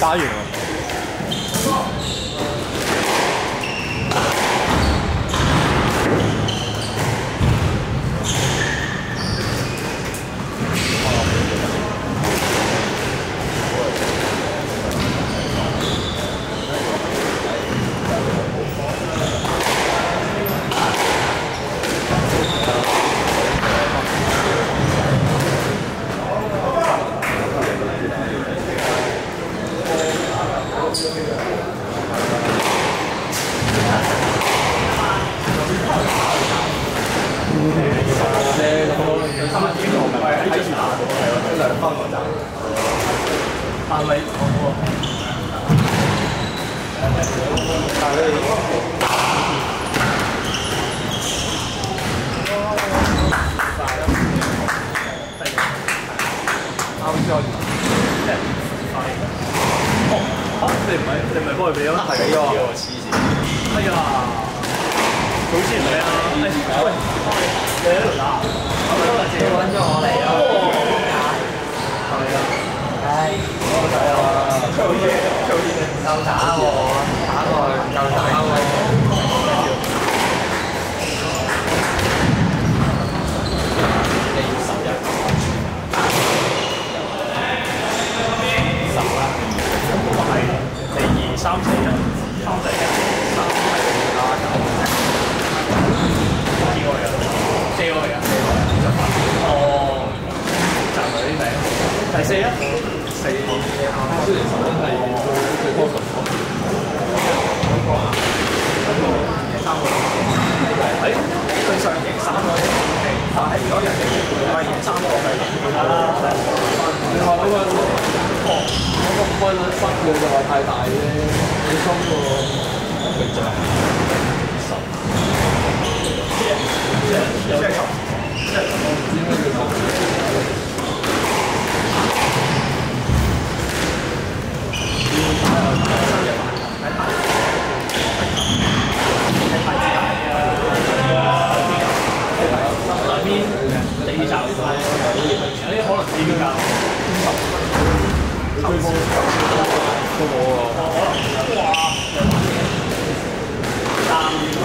打赢了。完喎。你唔係你唔係幫佢俾咗？係俾咗啊！黐線！哎呀，好似唔係啊！喂，你喺度打？你揾咗我嚟啊！唉，我睇啊，夠打喎，打過去夠打喎。你二三四一，三四一，三係加九，幾個嚟㗎？四個嚟㗎？哦，賺佢啲名。第四啊，四雖然十分係最多十個，三個。誒，對上贏三個 OK，但係如果人哋係贏三個係係啦。你話嗰個嗰個分分嘅就話太大啫，你心喎。佢就十，即係即係即係點解要十？啲可能自己教追波都冇喎。哇三排。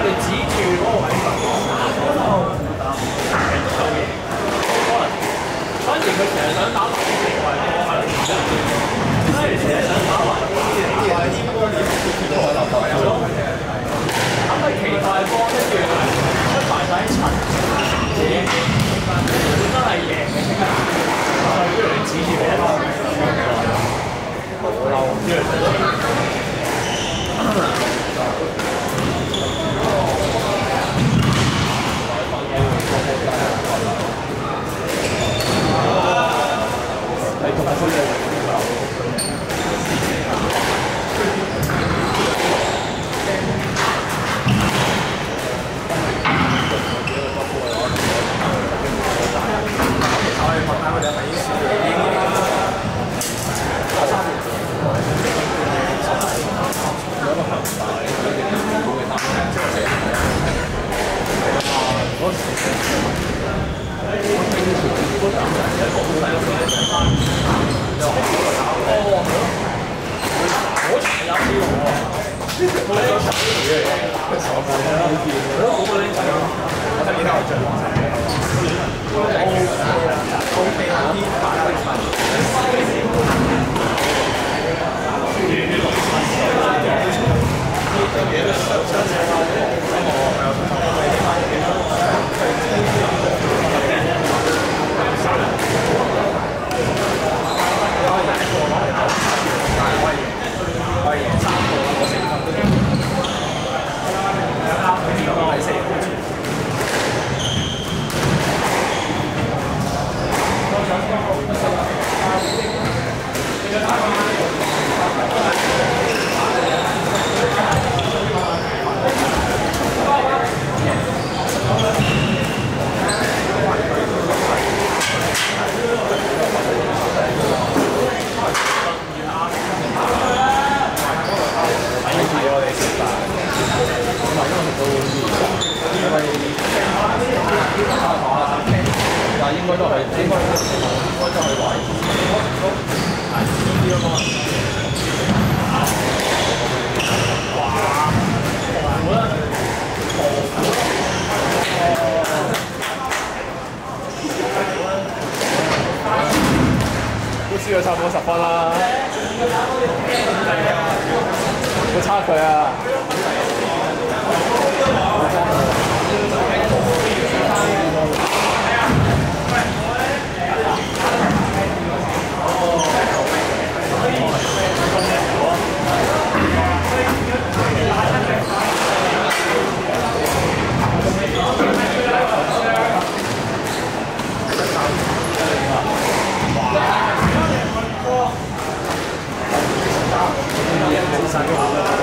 你指住嗰個位反而佢成日想打埋啲奇怪波，係反而成日想打埋啲奇怪波，咁咪期待波，跟住出埋晒啲塵我哋细路仔咧，就系翻去，就系翻去，就系去嗰度打波。咁我以前系有啲，我我哋嗰阵时咧，我哋男嘅时候咧，我哋咧，我哋咧，就系有。應該都係，應該都係，應該都係懷疑。輸咗差唔多十分啦，好差佢啊！三个